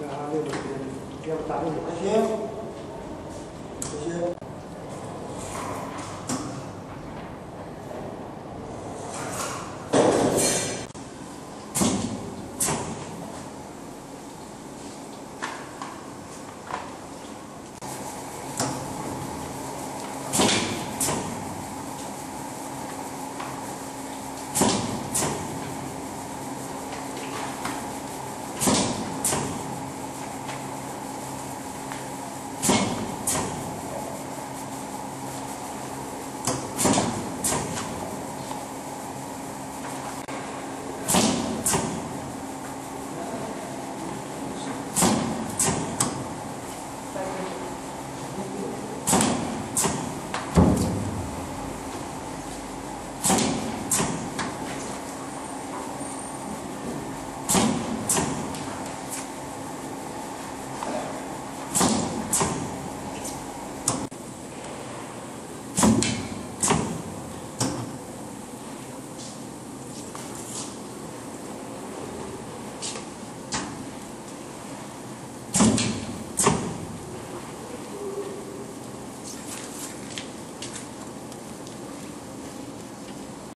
تعالى يا